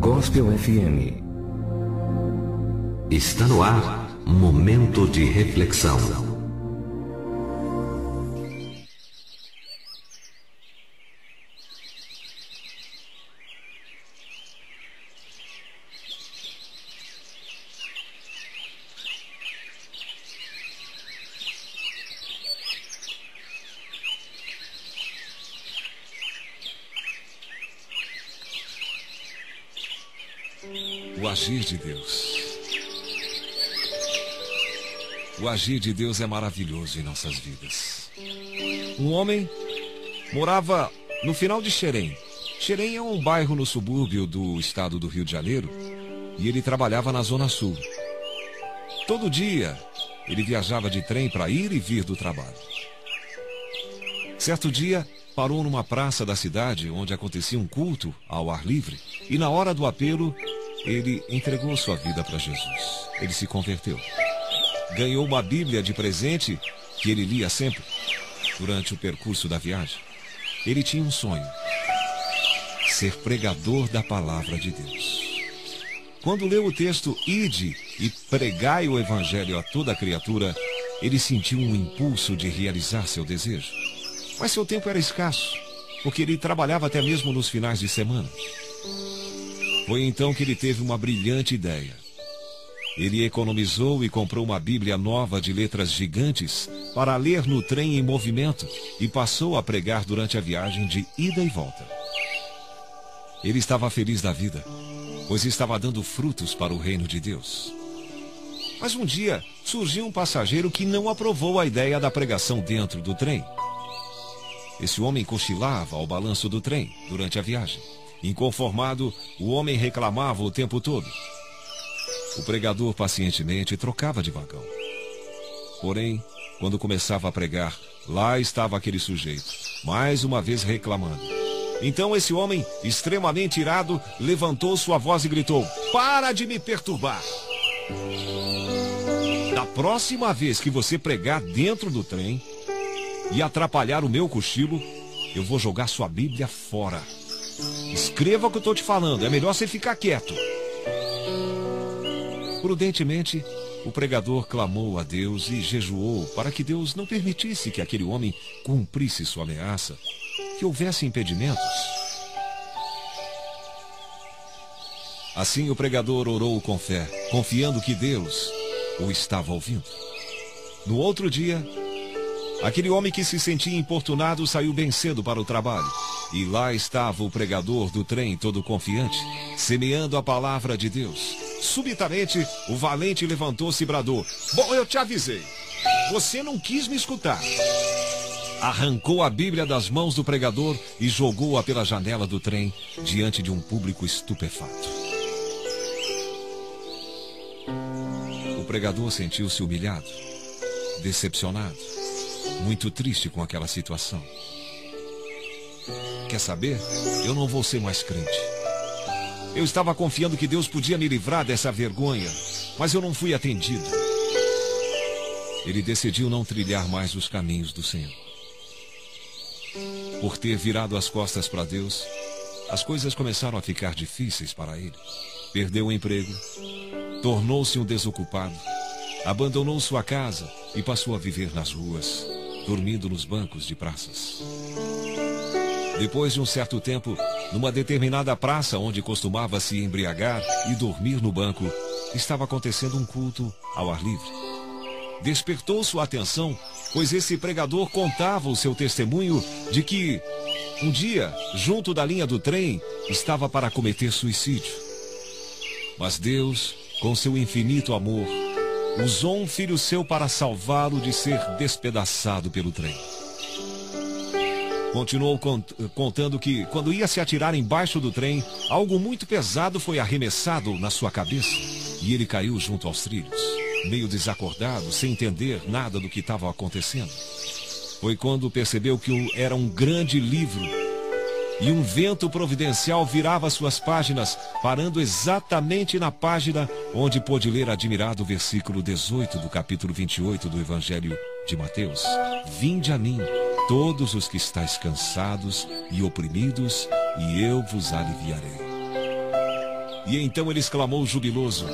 Gospel FM. Está no ar Momento de Reflexão. O agir de Deus. O agir de Deus é maravilhoso em nossas vidas. Um homem morava no final de Xerém. Xerém é um bairro no subúrbio do estado do Rio de Janeiro e ele trabalhava na Zona Sul. Todo dia ele viajava de trem para ir e vir do trabalho. Certo dia, parou numa praça da cidade onde acontecia um culto ao ar livre e na hora do apelo ele entregou sua vida para Jesus. Ele se converteu. Ganhou uma Bíblia de presente que ele lia sempre durante o percurso da viagem. Ele tinha um sonho: ser pregador da palavra de Deus. Quando leu o texto Ide e pregai o evangelho a toda criatura, ele sentiu um impulso de realizar seu desejo. Mas seu tempo era escasso, porque ele trabalhava até mesmo nos finais de semana. Foi então que ele teve uma brilhante ideia. Ele economizou e comprou uma Bíblia nova de letras gigantes para ler no trem em movimento e passou a pregar durante a viagem de ida e volta. Ele estava feliz da vida, pois estava dando frutos para o reino de Deus. Mas um dia surgiu um passageiro que não aprovou a ideia da pregação dentro do trem. Esse homem cochilava ao balanço do trem durante a viagem. Inconformado, o homem reclamava o tempo todo. O pregador pacientemente trocava de vagão. Porém, quando começava a pregar, lá estava aquele sujeito, mais uma vez reclamando. Então esse homem, extremamente irado, levantou sua voz e gritou: Para de me perturbar! Da próxima vez que você pregar dentro do trem e atrapalhar o meu cochilo, eu vou jogar sua Bíblia fora. Escreva o que eu estou te falando, é melhor você ficar quieto. Prudentemente, o pregador clamou a Deus e jejuou para que Deus não permitisse que aquele homem cumprisse sua ameaça, que houvesse impedimentos. Assim o pregador orou com fé, confiando que Deus o estava ouvindo. No outro dia, aquele homem que se sentia importunado saiu bem cedo para o trabalho. E lá estava o pregador do trem, todo confiante, semeando a palavra de Deus. Subitamente, o valente levantou-se e bradou: Bom, eu te avisei. Você não quis me escutar. Arrancou a Bíblia das mãos do pregador e jogou-a pela janela do trem diante de um público estupefato. O pregador sentiu-se humilhado, decepcionado, muito triste com aquela situação. Quer saber? Eu não vou ser mais crente. Eu estava confiando que Deus podia me livrar dessa vergonha, mas eu não fui atendido. Ele decidiu não trilhar mais os caminhos do Senhor. Por ter virado as costas para Deus, as coisas começaram a ficar difíceis para ele. Perdeu o emprego, tornou-se um desocupado, abandonou sua casa e passou a viver nas ruas, dormindo nos bancos de praças. Depois de um certo tempo, numa determinada praça onde costumava se embriagar e dormir no banco, estava acontecendo um culto ao ar livre. Despertou sua atenção, pois esse pregador contava o seu testemunho de que, um dia, junto da linha do trem, estava para cometer suicídio. Mas Deus, com seu infinito amor, usou um filho seu para salvá-lo de ser despedaçado pelo trem. Continuou cont contando que, quando ia se atirar embaixo do trem, algo muito pesado foi arremessado na sua cabeça e ele caiu junto aos trilhos, meio desacordado, sem entender nada do que estava acontecendo. Foi quando percebeu que era um grande livro e um vento providencial virava suas páginas, parando exatamente na página onde pôde ler admirado o versículo 18 do capítulo 28 do Evangelho de Mateus. Vinde a mim todos os que estáis cansados e oprimidos, e eu vos aliviarei. E então ele exclamou jubiloso: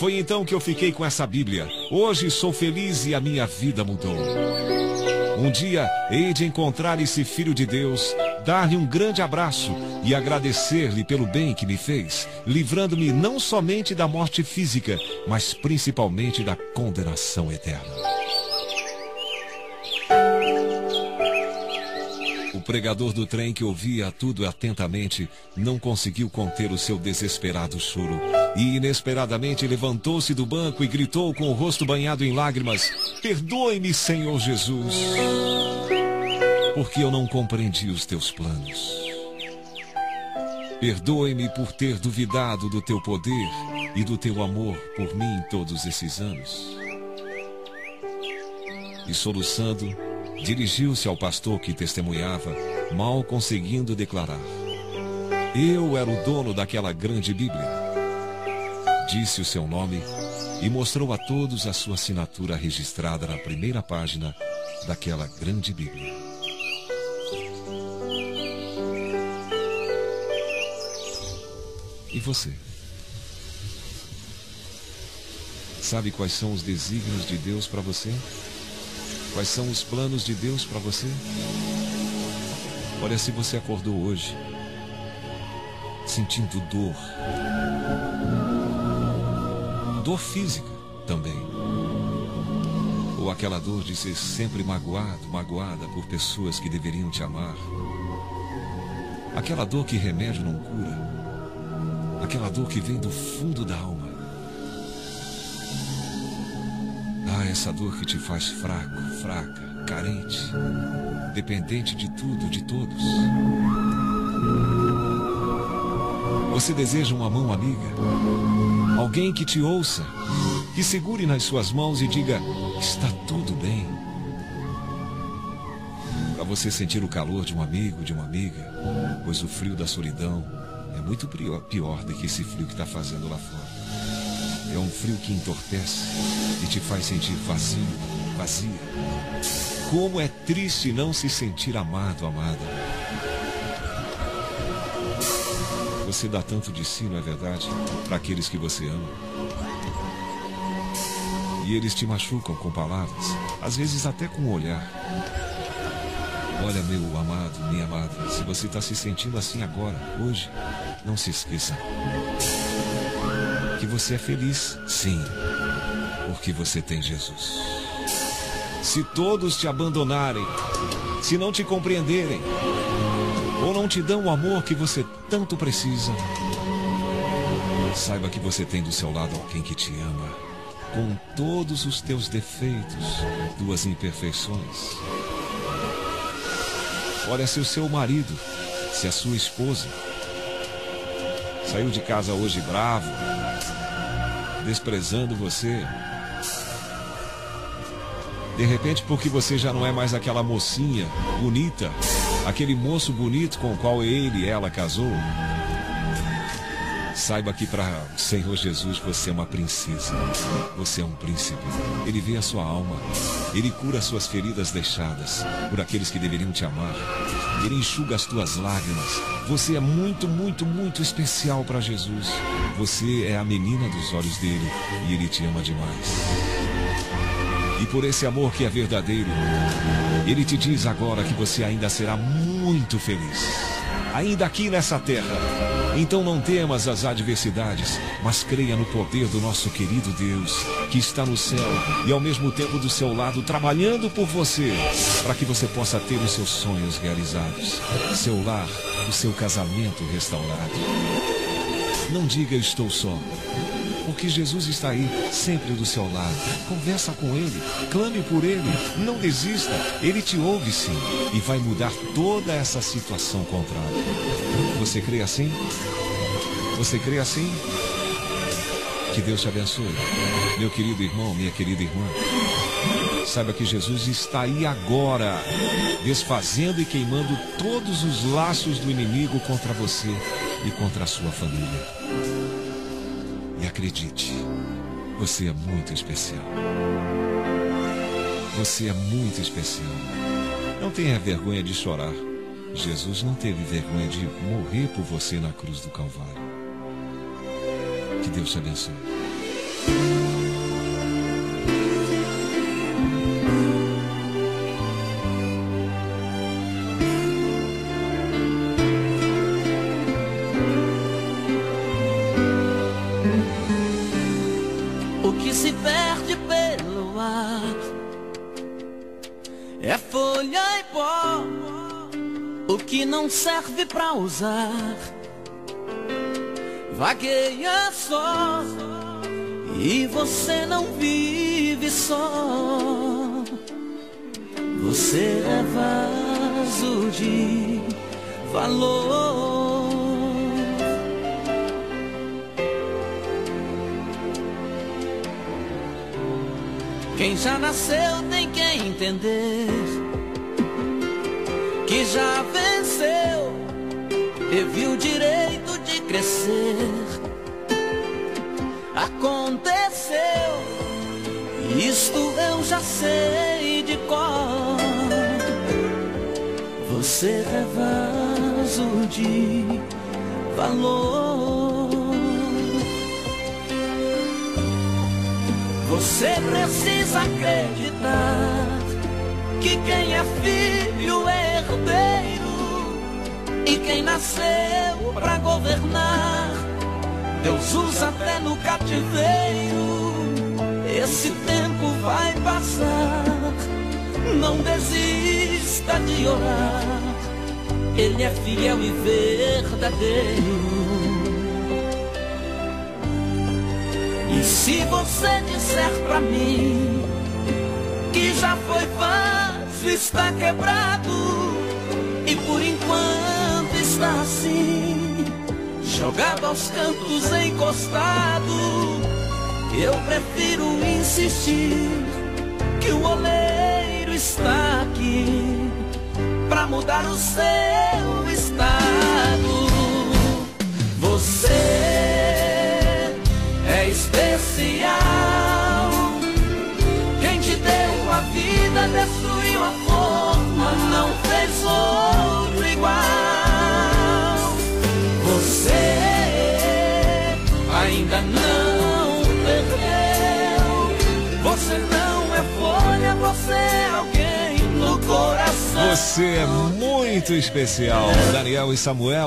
Foi então que eu fiquei com essa Bíblia. Hoje sou feliz e a minha vida mudou. Um dia hei de encontrar esse filho de Deus, dar-lhe um grande abraço e agradecer-lhe pelo bem que me fez, livrando-me não somente da morte física, mas principalmente da condenação eterna. Pregador do trem que ouvia tudo atentamente não conseguiu conter o seu desesperado choro e inesperadamente levantou-se do banco e gritou com o rosto banhado em lágrimas: Perdoe-me, Senhor Jesus, porque eu não compreendi os teus planos. Perdoe-me por ter duvidado do teu poder e do teu amor por mim todos esses anos. E soluçando, Dirigiu-se ao pastor que testemunhava, mal conseguindo declarar: Eu era o dono daquela grande Bíblia. Disse o seu nome e mostrou a todos a sua assinatura registrada na primeira página daquela grande Bíblia. E você? Sabe quais são os desígnios de Deus para você? Quais são os planos de Deus para você? Olha, se você acordou hoje sentindo dor, dor física também, ou aquela dor de ser sempre magoado, magoada por pessoas que deveriam te amar, aquela dor que remédio não cura, aquela dor que vem do fundo da alma. Ah, essa dor que te faz fraco, fraca, carente, dependente de tudo, de todos. Você deseja uma mão amiga? Alguém que te ouça, que segure nas suas mãos e diga: está tudo bem. Para você sentir o calor de um amigo, de uma amiga, pois o frio da solidão é muito pior, do que esse frio que está fazendo lá fora. É um frio que entorpece e te faz sentir vazio, vazia. Como é triste não se sentir amado, amada. Você dá tanto de si, não é verdade? Para aqueles que você ama. E eles te machucam com palavras, às vezes até com um olhar. Olha, meu amado, minha amada, se você está se sentindo assim agora, hoje, não se esqueça que você é feliz, sim, porque você tem Jesus. Se todos te abandonarem, se não te compreenderem, ou não te dão o amor que você tanto precisa, saiba que você tem do seu lado alguém que te ama, com todos os teus defeitos, tuas imperfeições. Olha, se o seu marido, se a sua esposa, saiu de casa hoje bravo, desprezando você. De repente, porque você já não é mais aquela mocinha bonita, aquele moço bonito com o qual ele e ela casou. Saiba que para Senhor Jesus você é uma princesa, você é um príncipe. Ele vê a sua alma, ele cura as suas feridas deixadas por aqueles que deveriam te amar. Ele enxuga as tuas lágrimas. Você é muito, muito, muito especial para Jesus. Você é a menina dos olhos dele e ele te ama demais. E por esse amor que é verdadeiro, ele te diz agora que você ainda será muito feliz, ainda aqui nessa terra então não temas as adversidades, mas creia no poder do nosso querido Deus, que está no céu e ao mesmo tempo do seu lado, trabalhando por você, para que você possa ter os seus sonhos realizados, seu lar, o seu casamento restaurado. Não diga estou só, porque Jesus está aí, sempre do seu lado. Conversa com Ele, clame por Ele, não desista. Ele te ouve sim e vai mudar toda essa situação contrária. Você crê assim? Você crê assim? Que Deus te abençoe. Meu querido irmão, minha querida irmã. Saiba que Jesus está aí agora, desfazendo e queimando todos os laços do inimigo contra você e contra a sua família. E acredite, você é muito especial. Você é muito especial. Não tenha vergonha de chorar. Jesus não teve vergonha de morrer por você na cruz do Calvário. Que Deus te abençoe. O que se perde pelo ar é folha e pó. O que não serve pra usar vagueia só. E você não vive só. Você é vaso de valor. Quem já nasceu tem que entender que já venceu, teve o direito de crescer. Aconteceu, isto eu já sei de cor. Você é vaso de valor. Você precisa acreditar que quem é filho é herdeiro e quem nasceu pra governar, Deus usa até no cativeiro. Esse tempo vai passar, não desista de orar. Ele é fiel e verdadeiro. E se você disser pra mim que já foi fácil, está quebrado e por enquanto está assim, jogado aos cantos, encostado, eu prefiro insistir que o oleiro está aqui pra mudar o seu estado. Você é especial. Você é muito especial. Daniel e Samuel.